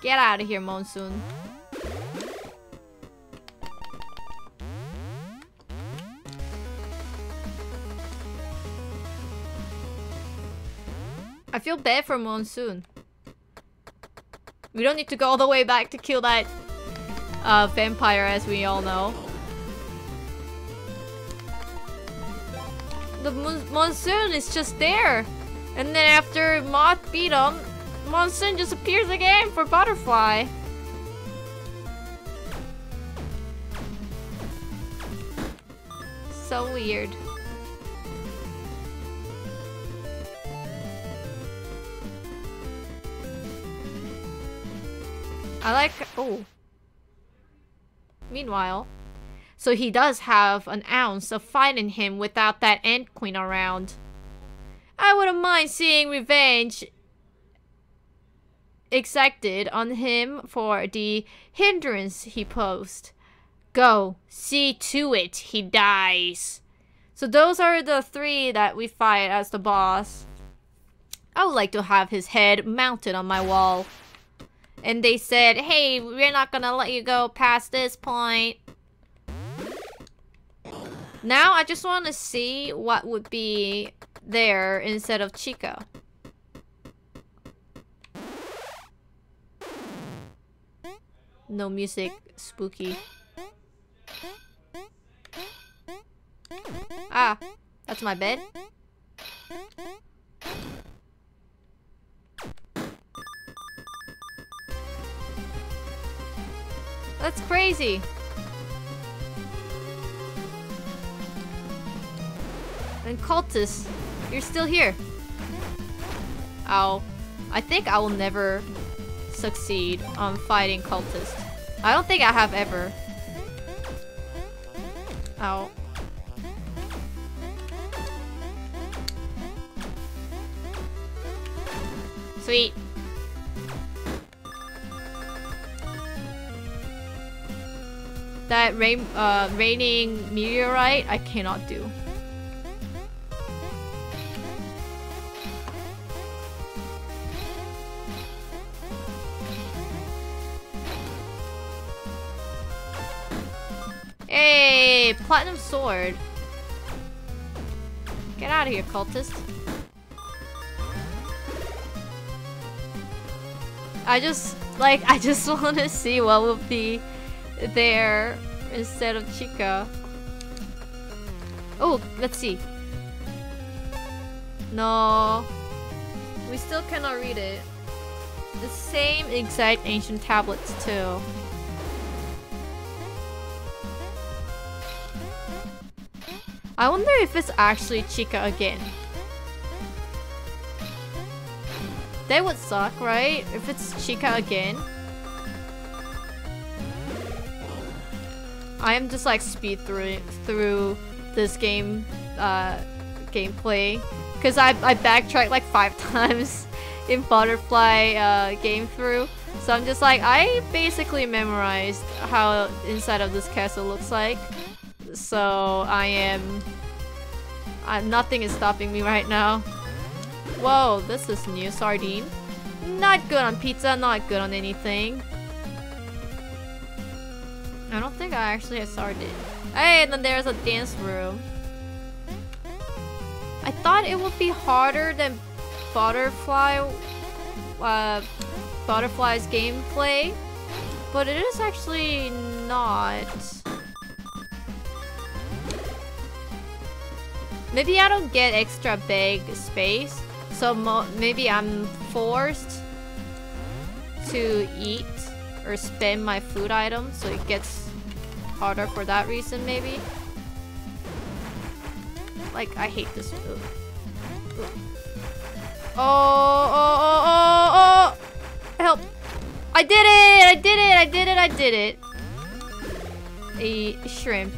Get out of here, Monsoon. I feel bad for Monsoon. We don't need to go all the way back to kill that uh, vampire as we all know. The mon Monsoon is just there. And then after Moth beat him, Monsoon just appears again for Butterfly. So weird. I like- oh. Meanwhile, so he does have an ounce of fight in him without that Ant Queen around. I wouldn't mind seeing revenge exacted on him for the hindrance he posed. Go, see to it he dies. So those are the three that we fight as the boss. I would like to have his head mounted on my wall. And they said, hey, we're not gonna let you go past this point. Now I just want to see what would be there instead of Chica. No music, spooky. Ah, that's my bed. That's crazy. And cultists, you're still here. Ow. I think I will never succeed on fighting cultists. I don't think I have ever. Ow. Sweet. That rain, uh, raining meteorite, I cannot do. Platinum sword. Get out of here, cultist. I just, like, I just want to see what would be there instead of Chica. Oh, let's see. No. We still cannot read it. The same exact ancient tablets too. I wonder if it's actually Chica again. That would suck, right? If it's Chica again. I am just like speed through through this game uh, gameplay because I, I backtracked like five times in Butterfly uh, game through so I'm just like I basically memorized how inside of this castle looks like so I am uh, nothing is stopping me right now whoa this is new sardine not good on pizza not good on anything I don't think I actually had sardine. Hey, and then there's a dance room. I thought it would be harder than Butterfly, uh, Butterfly's gameplay, but it is actually not. Maybe I don't get extra big space, so maybe I'm forced to eat or spend my food items so it gets harder for that reason maybe. Like I hate this food. Oh oh oh oh oh! Help! I did it! I did it! I did it! I did it! A shrimp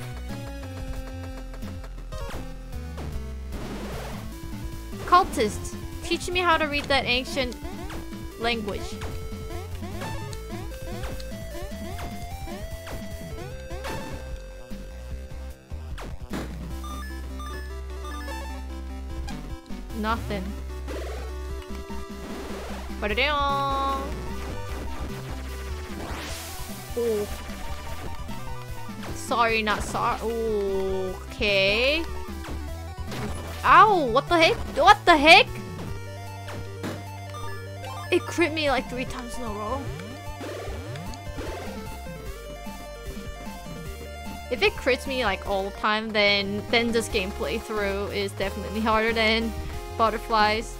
cultist teach me how to read that ancient language Nothing. Ba-da-dong! Oh. Sorry, not sorry. Okay. Ow! What the heck? What the heck? It crit me like three times in a row. If it crits me like all the time, then then this game playthrough is definitely harder than butterflies.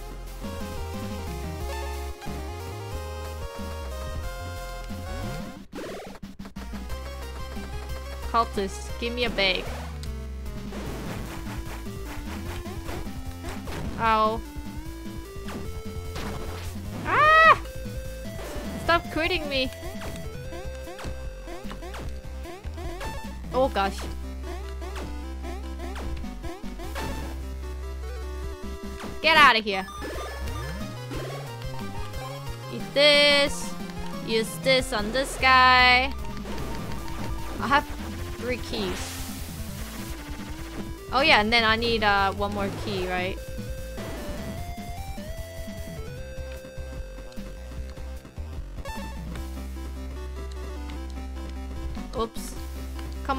Cultist, give me a bag. Ow. Ah! Stop critting me. Oh gosh. Get out of here. Eat this. Use this on this guy. I have three keys. Oh yeah, and then I need uh, one more key, right?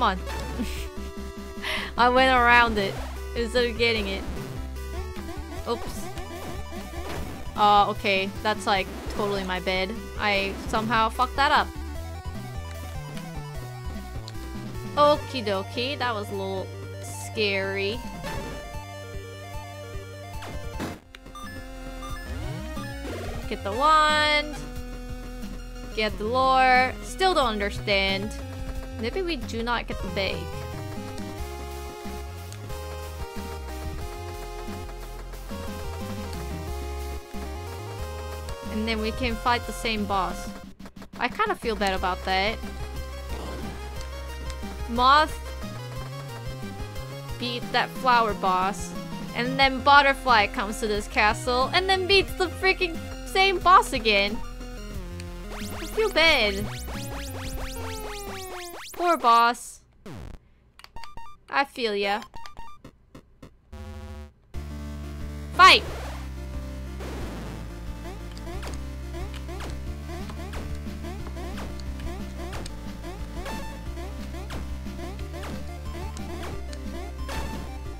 On. I went around it instead of getting it. Oops. Oh, okay. That's like totally my bed. I somehow fucked that up. Okie dokie, that was a little scary. Get the wand. Get the lore. Still don't understand. Maybe we do not get the bag. And then we can fight the same boss. I kind of feel bad about that. Moth beat that flower boss. And then Butterfly comes to this castle and then beats the freaking same boss again. I feel bad. Poor boss. I feel ya. Fight!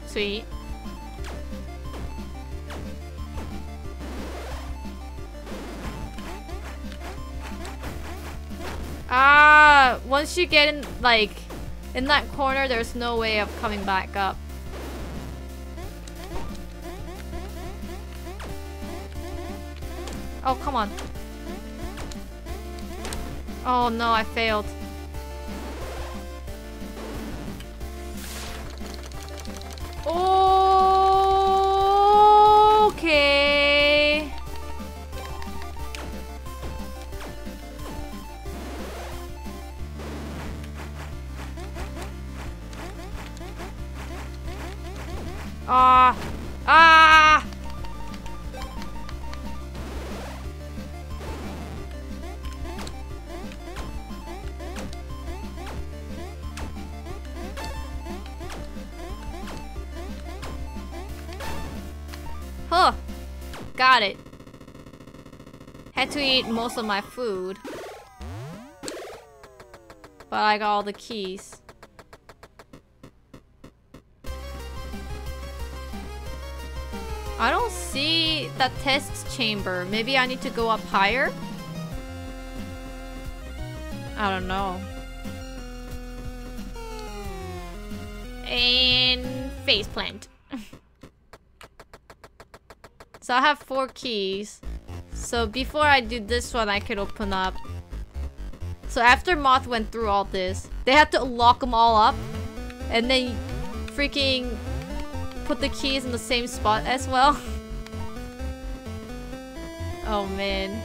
Sweet. Once you get in, like, in that corner, there's no way of coming back up. Oh, come on. Oh no, I failed. Huh. Got it. Had to eat most of my food. But I got all the keys. I don't see that test chamber. Maybe I need to go up higher? I don't know. And face plant. So I have four keys. So before I do this one, I could open up. So after Moth went through all this, they had to lock them all up. And then freaking put the keys in the same spot as well. oh man.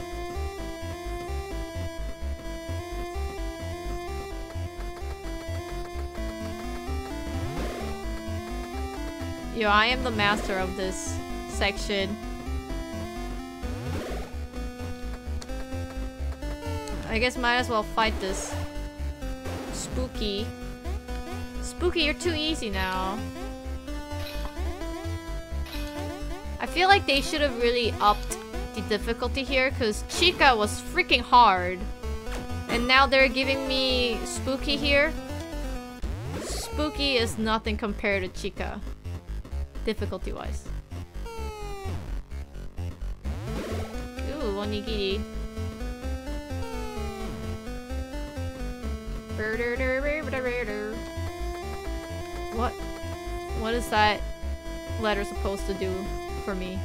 Yo, I am the master of this section. I guess might as well fight this. Spooky. Spooky, you're too easy now. I feel like they should have really upped the difficulty here because Chica was freaking hard. And now they're giving me Spooky here. Spooky is nothing compared to Chica. Difficulty-wise. What? What is that letter supposed to do for me?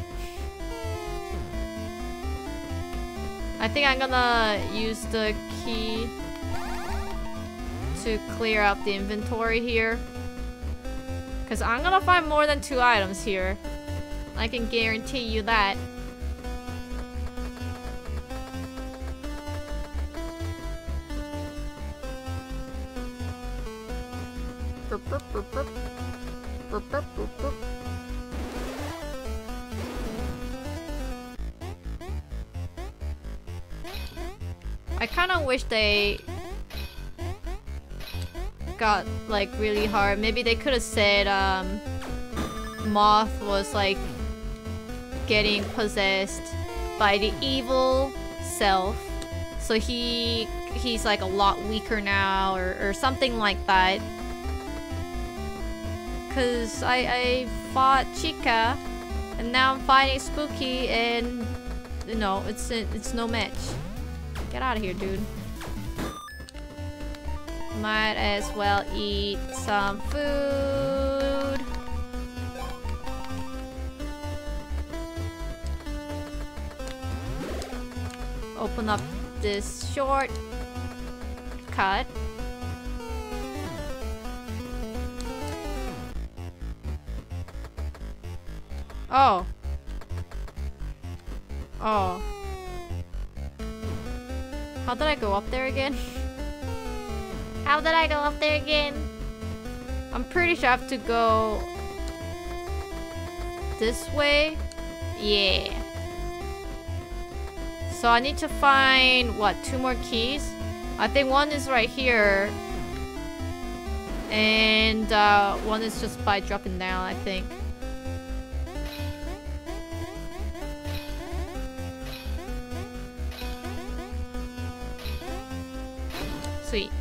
I think I'm gonna use the key to clear out the inventory here. Because I'm gonna find more than two items here. I can guarantee you that. Like really hard. Maybe they could have said um, Moth was like getting possessed by the evil self. So he he's like a lot weaker now or, or something like that. Cause I, I fought Chica and now I'm fighting Spooky and you know it's it's no match. Get out of here, dude. Might as well eat some food. Open up this short cut. Oh. Oh. How did I go up there again? How did I go up there again? I'm pretty sure I have to go this way. Yeah. So I need to find, what, two more keys? I think one is right here. And uh, one is just by dropping down, I think. Sweet.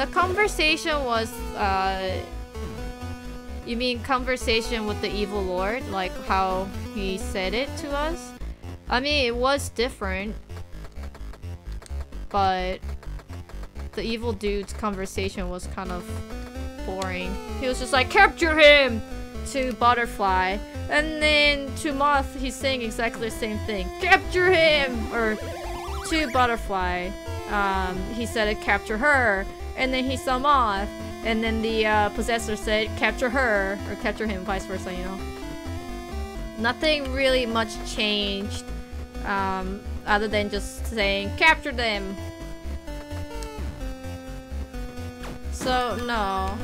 The conversation was, uh... You mean conversation with the evil lord? Like how he said it to us? I mean, it was different. But... The evil dude's conversation was kind of boring. He was just like, capture him! To Butterfly. And then to Moth, he's saying exactly the same thing. Capture him! Or to Butterfly, um, he said capture her. And then he saw Moth. And then the uh, possessor said capture her. Or capture him, vice versa, you know. Nothing really much changed. Um, other than just saying capture them. So, no.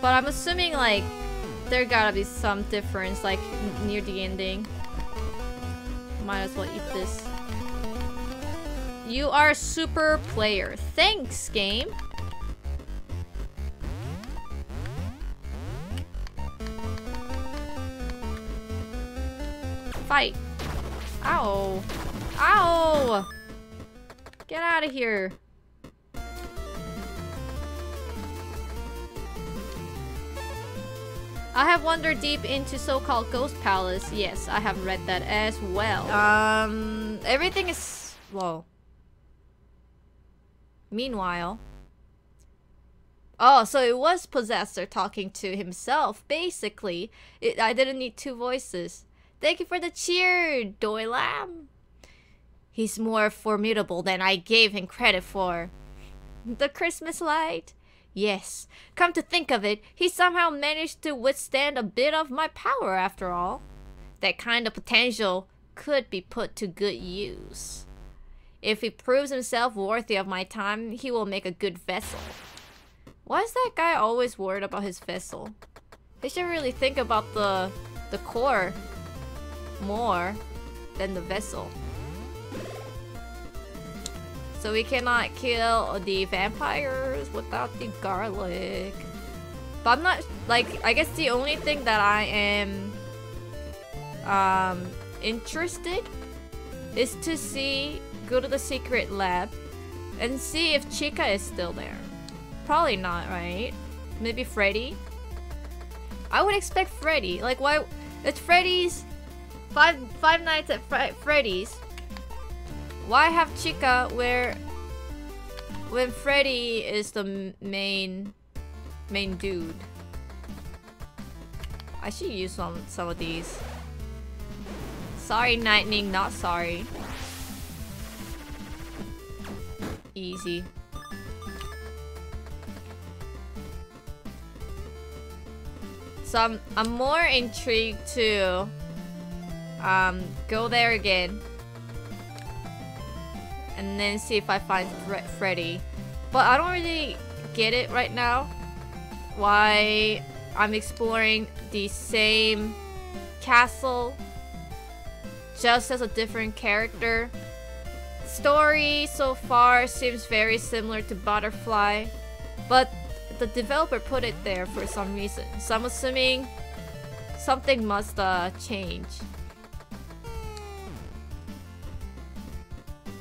But I'm assuming, like, there gotta be some difference, like, near the ending. Might as well eat this. You are a super player. Thanks, game! Fight! Ow! Ow! Get out of here. I have wandered deep into so-called Ghost Palace. Yes, I have read that as well. Um, everything is... well. Meanwhile... Oh, so it was Possessor talking to himself, basically. It, I didn't need two voices. Thank you for the cheer, Doylam. He's more formidable than I gave him credit for. The Christmas light? Yes, come to think of it, he somehow managed to withstand a bit of my power after all. That kind of potential could be put to good use. If he proves himself worthy of my time, he will make a good vessel. Why is that guy always worried about his vessel? They should really think about the the core more than the vessel. So we cannot kill the vampires without the garlic. But I'm not, like, I guess the only thing that I am um, interested is to see, go to the secret lab and see if Chica is still there. Probably not, right? Maybe Freddy? I would expect Freddy. Like, why? It's Freddy's. Five Five Nights at Fre Freddy's. Why have Chica where when Freddy is the main main dude? I should use some some of these. Sorry, Lightning, not sorry. Easy. So I'm, I'm more intrigued to um, go there again. And then see if I find Fre Freddy. But I don't really get it right now. Why I'm exploring the same castle just as a different character. Story so far seems very similar to Butterfly, but the developer put it there for some reason. So I'm assuming something must uh, change.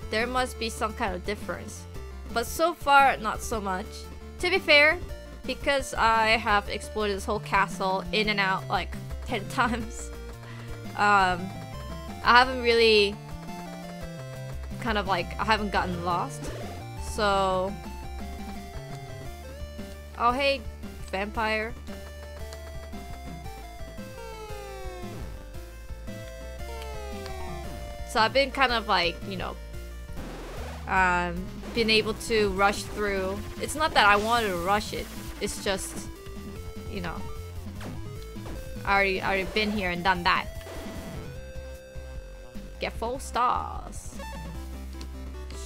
There must be some kind of difference. But so far, not so much. To be fair, because I have explored this whole castle in and out like 10 times, um, I haven't really kind of like, I haven't gotten lost. So Oh, hey, vampire. So I've been kind of like, you know, um, been able to rush through. It's not that I wanted to rush it. It's just, you know, I already, already been here and done that. Get four stars.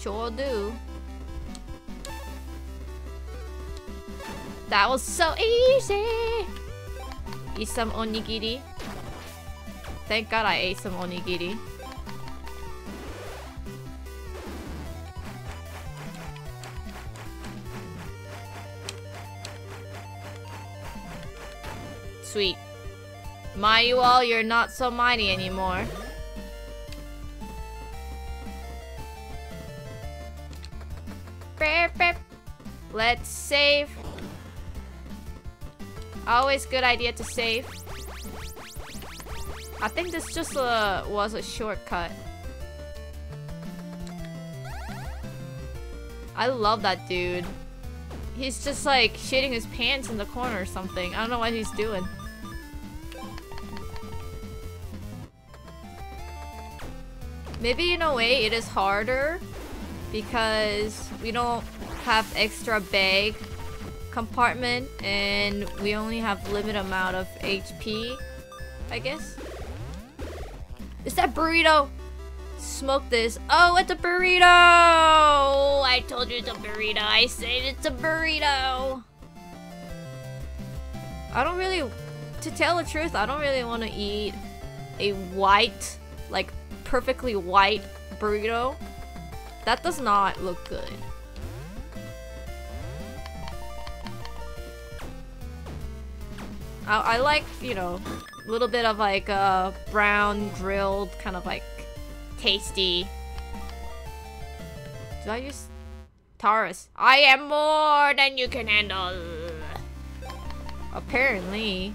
Sure do. That was so easy! Eat some onigiri. Thank god I ate some onigiri. Sweet. Mayual, you're not so mighty anymore. Let's save. Always good idea to save. I think this just uh, was a shortcut. I love that dude. He's just like shitting his pants in the corner or something. I don't know what he's doing. Maybe in a way it is harder because we don't have extra bag compartment and we only have limited amount of HP, I guess. Is that burrito? Smoke this. Oh, it's a burrito! I told you it's a burrito. I said it's a burrito. I don't really, to tell the truth, I don't really want to eat a white, like perfectly white burrito. That does not look good. I, I like, you know, a little bit of like a uh, brown grilled kind of like tasty. Did I use Taurus? I am more than you can handle. Apparently.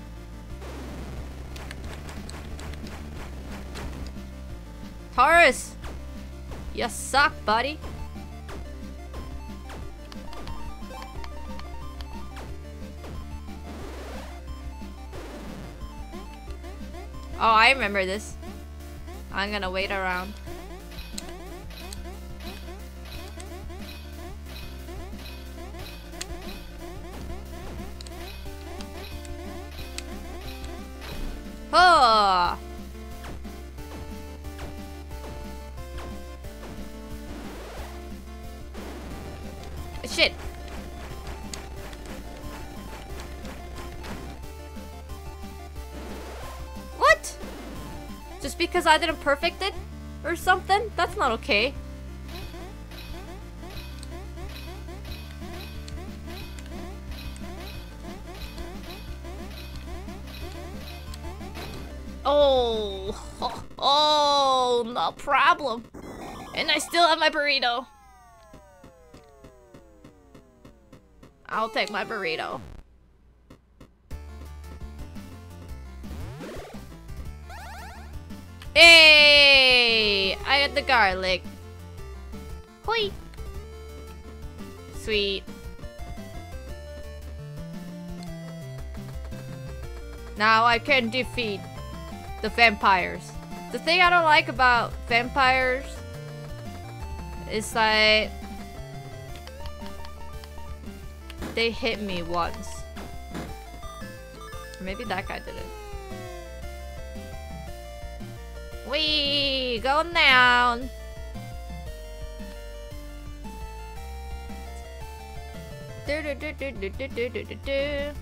Taurus! You suck, buddy. Oh, I remember this. I'm gonna wait around. Because I didn't perfect it? Or something? That's not okay. Oh, oh, no problem. And I still have my burrito. I'll take my burrito. Hey! I got the garlic. Hoi! Sweet. Now I can defeat the vampires. The thing I don't like about vampires is that they hit me once. Maybe that guy did it. Wee, going down. Do do do do do do do do do do.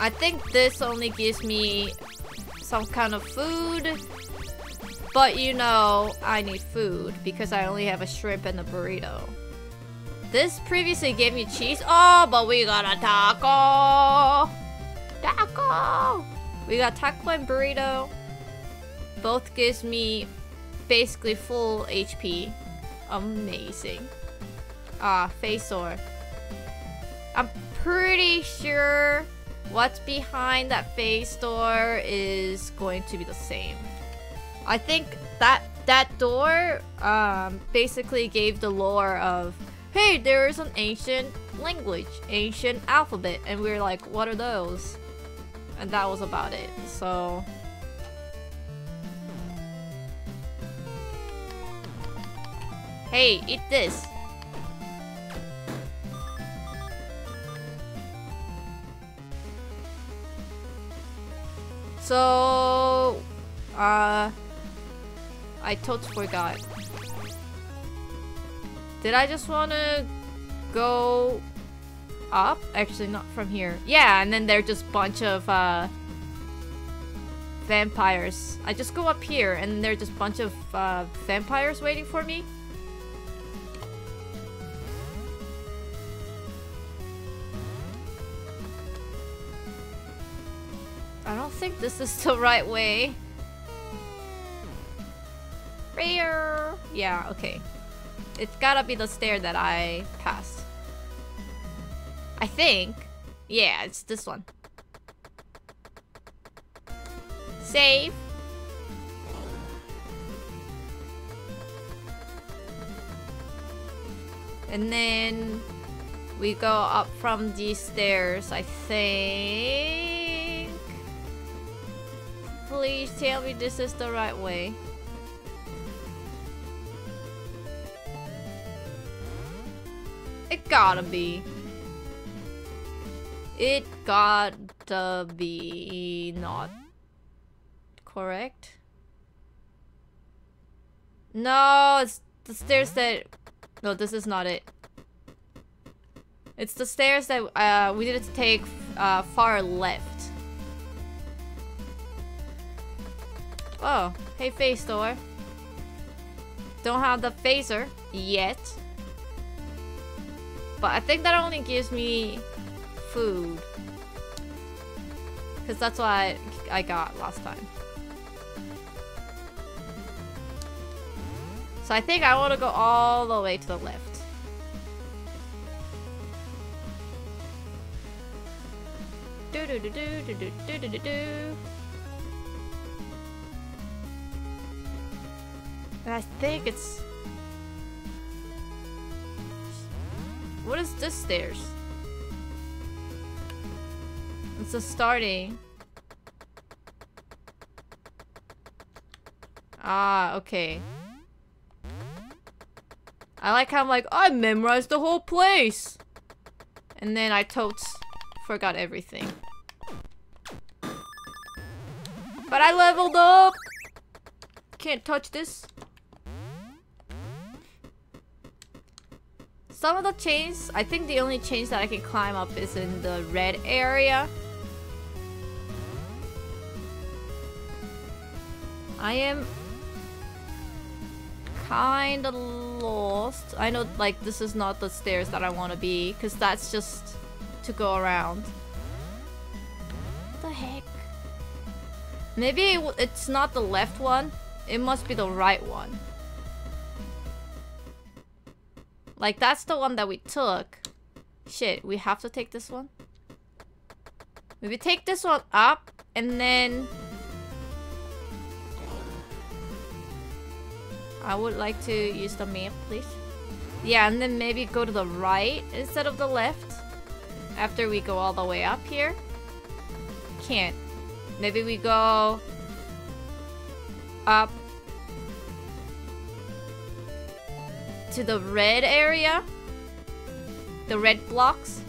I think this only gives me some kind of food. But you know, I need food because I only have a shrimp and a burrito. This previously gave me cheese. Oh, but we got a taco. Taco. We got taco and burrito. Both gives me basically full HP. Amazing. Ah, face door. I'm pretty sure what's behind that face door is going to be the same. I think that that door um, basically gave the lore of, hey, there is an ancient language, ancient alphabet, and we are like, what are those? And that was about it. So. Hey, eat this. So, uh, I totally forgot. Did I just want to go up? Actually, not from here. Yeah, and then there's just bunch of uh, vampires. I just go up here, and there's just bunch of uh, vampires waiting for me. I don't think this is the right way. Rare! Yeah, okay. It's gotta be the stair that I passed. I think. Yeah, it's this one. Save. And then we go up from these stairs, I think. Please tell me this is the right way. It gotta be. It gotta be not correct. No, it's the stairs that... No, this is not it. It's the stairs that uh, we needed to take uh, far left. Oh, hey face door. Don't have the phaser yet. But I think that only gives me food. Because that's what I, I got last time. So I think I want to go all the way to the left. Do do do do do do do do do do. And I think it's What is this stairs? It's a starting. Ah, okay. I like how I'm like, I memorized the whole place! And then I totes forgot everything. But I leveled up! Can't touch this. Some of the chains, I think the only chains that I can climb up is in the red area. I am kind of lost. I know, like, this is not the stairs that I want to be, because that's just to go around. The heck? Maybe it's not the left one. It must be the right one. Like, that's the one that we took. Shit, we have to take this one? Maybe take this one up, and then... I would like to use the map, please. Yeah, and then maybe go to the right instead of the left. After we go all the way up here. Can't. Maybe we go... Up. To the red area. The red blocks.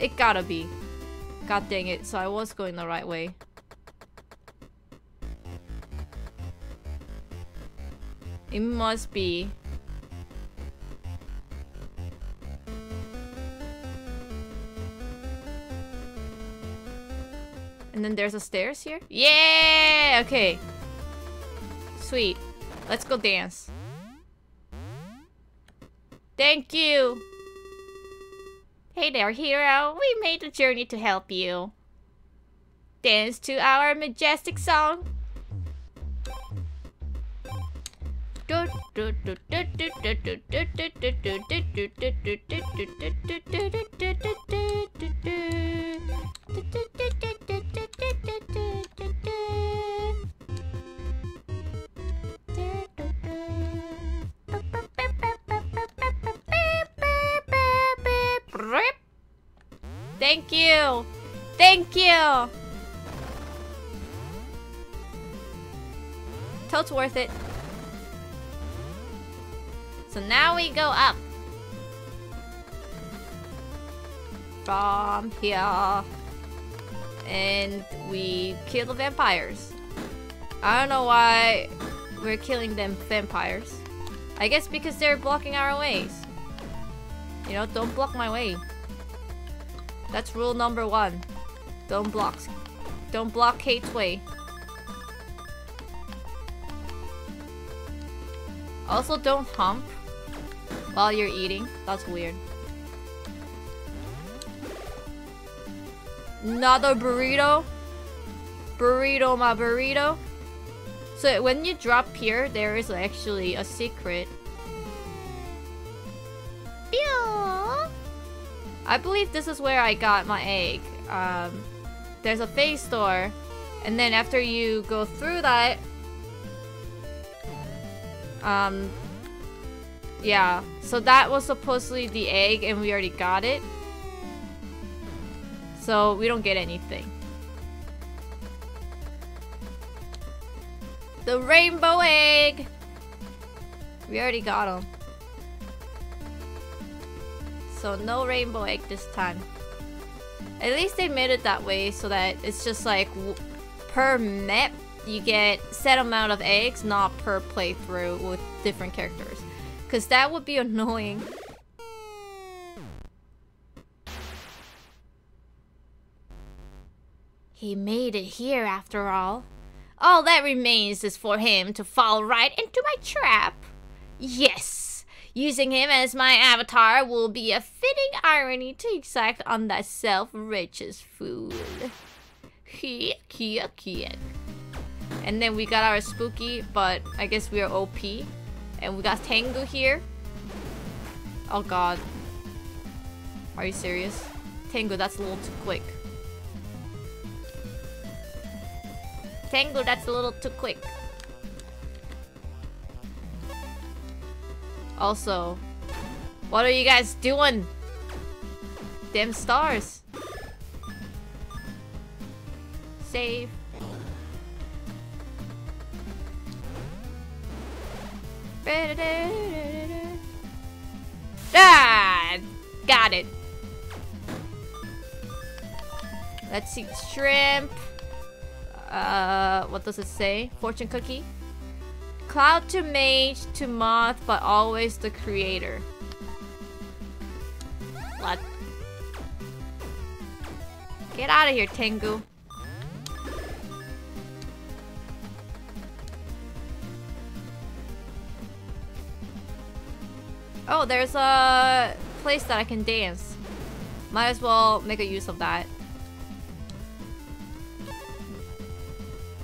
It gotta be. God dang it, so I was going the right way. It must be. And then there's a stairs here? Yeah! Okay. Sweet. Let's go dance. Thank you! Hey there, hero. We made the journey to help you. Dance to our majestic song. Thank you. Thank you. Totes worth it. So now we go up. From here. And we kill the vampires. I don't know why we're killing them vampires. I guess because they're blocking our ways. You know, don't block my way. That's rule number one. Don't block. Don't block Kate's way. Also, don't hump while you're eating. That's weird. Another burrito. Burrito, my burrito. So when you drop here, there is actually a secret. I believe this is where I got my egg. Um, there's a face store, and then after you go through that, um, yeah, so that was supposedly the egg, and we already got it. So we don't get anything. The rainbow egg! We already got them. So no rainbow egg this time. At least they made it that way so that it's just like per map you get set amount of eggs, not per playthrough with different characters. Because that would be annoying. He made it here after all. All that remains is for him to fall right into my trap. Yes! Using him as my avatar will be a fitting irony to exact on that self-righteous fool. And then we got our spooky, but I guess we are OP. And we got Tengu here. Oh god. Are you serious? Tengu, that's a little too quick. Tengu, that's a little too quick. Also, what are you guys doing? Damn stars. Save. Ah! Got it. Let's see. Shrimp. Uh, what does it say? Fortune cookie? Cloud to mage to moth, but always the creator. What? Get out of here, Tengu. Oh, there's a place that I can dance. Might as well make a use of that.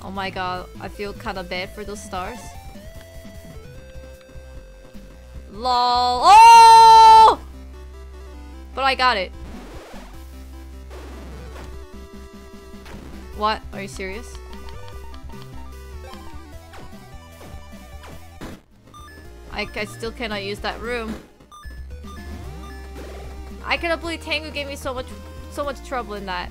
Oh my god, I feel kinda bad for those stars. LOL. Oh! But I got it. What? Are you serious? I, I still cannot use that room. I cannot believe Tengu gave me so much so much trouble in that.